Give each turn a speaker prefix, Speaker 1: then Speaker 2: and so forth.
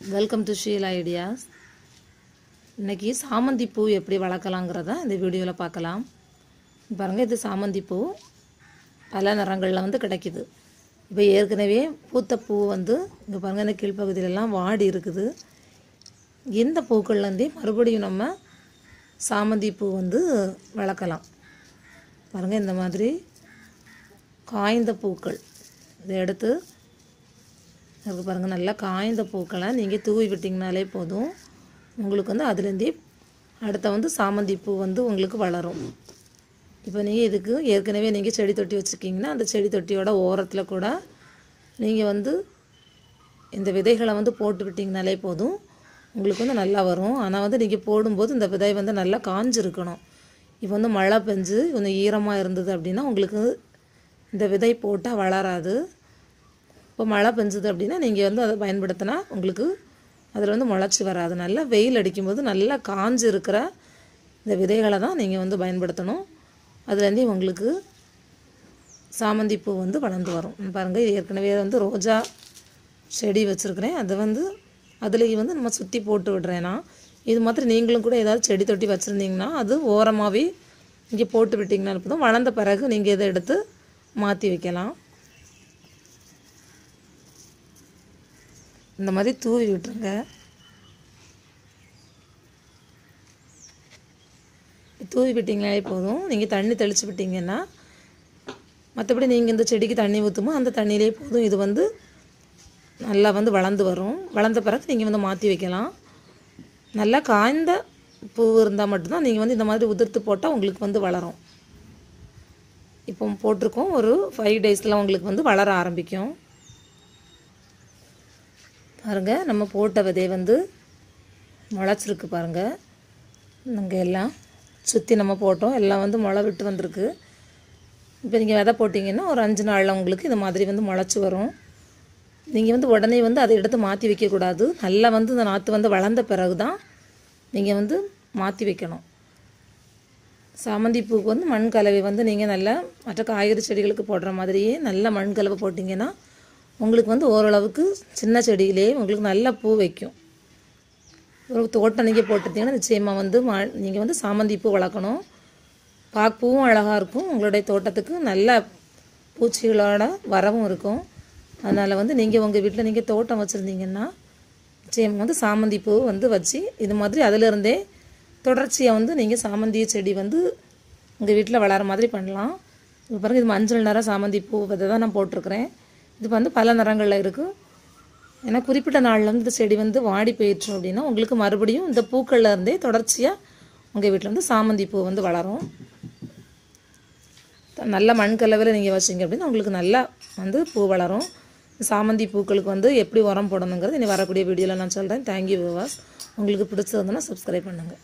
Speaker 1: Welcome to Sheel ideas இன்னைக்கு சாமந்தி பூ எப்படி வளர்க்கலாங்கிறத இந்த வீடியோவில் பார்க்கலாம். பாருங்கள் இது சாமந்தி பூ. பல நிறங்களில் வந்து கிடைக்குது. இப்போ ஏற்கனவே பூத்த பூ வந்து இங்கே பாருங்கள் இந்த கீழ்ப்பகுதியிலலாம் வாடி இருக்குது. இந்த பூக்கள்லேருந்தே மறுபடியும் நம்ம சாமந்தி பூ வந்து வளர்க்கலாம். பாருங்கள் இந்த மாதிரி காய்ந்த பூக்கள். இதை எடுத்து இருக்கு பாருங்கள் நல்லா காய்ந்த பூக்களை நீங்கள் தூவி விட்டிங்கனாலே போதும். உங்களுக்கு வந்து அதுலேருந்தே அடுத்த வந்து சாமந்தி பூ வந்து உங்களுக்கு வளரும். இப்போ நீங்கள் இதுக்கு ஏற்கனவே நீங்கள் செடி தொட்டி வச்சுருக்கீங்கன்னா அந்த செடி தொட்டியோட ஓரத்தில் கூட நீங்கள் வந்து இந்த விதைகளை வந்து போட்டு விட்டிங்கனாலே போதும். உங்களுக்கு வந்து நல்லா வரும். ஆனால் வந்து நீங்கள் போடும்போது இந்த விதை வந்து நல்லா காஞ்சிருக்கணும். இப்போ வந்து மழை பெஞ்சு கொஞ்சம் ஈரமாக இருந்தது அப்படின்னா உங்களுக்கு இந்த விதை போட்டால் வளராது. இப்போ மழை பெஞ்சுது அப்படின்னா நீங்கள் வந்து அதை பயன்படுத்தினா உங்களுக்கு அதில் வந்து முளைச்சி வராது. நல்லா வெயில் அடிக்கும்போது நல்லா காஞ்சு இருக்கிற இந்த விதைகளை தான் நீங்கள் வந்து பயன்படுத்தணும். அதுலேருந்தே உங்களுக்கு சாமந்தி பூ வந்து வளர்ந்து வரும். பாருங்கள் இது ஏற்கனவே வந்து ரோஜா செடி வச்சுருக்கிறேன். அது வந்து அதுலேயும் வந்து நம்ம சுற்றி போட்டு விடுறேன்னா இது மாதிரி நீங்களும் கூட ஏதாவது செடி தொட்டி வச்சுருந்தீங்கன்னா அது ஓரமாகவே இங்கே போட்டு விட்டிங்கன்னா போதும். வளர்ந்த பிறகு நீங்கள் இதை எடுத்து மாற்றி வைக்கலாம். இந்த மாதிரி தூவி விட்டுருங்க. தூவி விட்டிங்கனாலே போதும். நீங்கள் தண்ணி தெளித்து விட்டிங்கன்னா மற்றபடி நீங்கள் இந்த செடிக்கு தண்ணி ஊற்றுமோ அந்த தண்ணியிலே போதும். இது வந்து நல்லா வந்து வளர்ந்து வரும். வளர்ந்த பிறகு நீங்கள் வந்து மாற்றி வைக்கலாம். நல்லா காய்ந்த பூ இருந்தால் மட்டும்தான் நீங்கள் வந்து இந்த மாதிரி உதிர்த்து போட்டால் உங்களுக்கு வந்து வளரும். இப்போ போட்டிருக்கோம். ஒரு ஃபைவ் டேஸில் உங்களுக்கு வந்து வளர ஆரம்பிக்கும். பாருங்கள் நம்ம போட்ட விதை வந்து முளைச்சிருக்கு பாருங்கள் நாங்கள் எல்லாம் சுற்றி நம்ம போட்டோம். எல்லாம் வந்து முளை விட்டு வந்திருக்கு. இப்போ நீங்கள் விதை போட்டிங்கன்னா ஒரு அஞ்சு நாளில் உங்களுக்கு இந்த மாதிரி வந்து முளைச்சி வரும். நீங்கள் வந்து உடனே வந்து அதை எடுத்து மாற்றி வைக்கக்கூடாது. நல்லா வந்து இந்த நாற்று வந்து வளர்ந்த பிறகு தான் நீங்கள் வந்து மாற்றி வைக்கணும். சாமந்தி பூக்கு வந்து மண் கலவை வந்து நீங்கள் நல்லா மற்ற காய்கறி செடிகளுக்கு போடுற மாதிரியே நல்ல மண் கலவை போட்டிங்கன்னா உங்களுக்கு வந்து ஓரளவுக்கு சின்ன செடியிலே உங்களுக்கு நல்ல பூ வைக்கும். ஒரு தோட்டம் நீங்கள் போட்டுருந்தீங்கன்னா நிச்சயமாக வந்து மா நீங்கள் வந்து சாமந்தி பூ வளர்க்கணும். பார்க்கவும் அழகாக இருக்கும். உங்களுடைய தோட்டத்துக்கு நல்ல பூச்சிகளோட வரவும் இருக்கும். அதனால் வந்து நீங்கள் உங்கள் வீட்டில் நீங்கள் தோட்டம் வச்சுருந்தீங்கன்னா நிச்சயமாக வந்து சாமந்தி பூ வந்து வச்சு இது மாதிரி அதிலிருந்தே தொடர்ச்சியாக வந்து நீங்கள் சாமந்தி செடி வந்து உங்கள் வீட்டில் வளர மாதிரி பண்ணலாம். இப்போ பாருங்கள் இது மஞ்சள் நிறம் சாமந்தி பூ விதை தான் நான் போட்டிருக்கிறேன். இது வந்து பல நிறங்களில் இருக்குது ஏன்னா குறிப்பிட்ட நாளில் வந்து இந்த செடி வந்து வாடி போயிடுச்சு அப்படின்னா உங்களுக்கு மறுபடியும் இந்த பூக்களில் இருந்தே தொடர்ச்சியாக உங்கள் வீட்டில் வந்து சாமந்தி பூ வந்து வளரும். நல்ல மண் கலவையில் நீங்கள் வச்சிங்க அப்படின்னா உங்களுக்கு நல்லா வந்து பூ வளரும். சாமந்தி பூக்களுக்கு வந்து எப்படி உரம் போடணுங்கிறது இனி வரக்கூடிய வீடியோவில் நான் சொல்கிறேன் தேங்க்யூ விவாஸ் உங்களுக்கு பிடிச்சிருந்தோன்னா சப்ஸ்கிரைப் பண்ணுங்கள்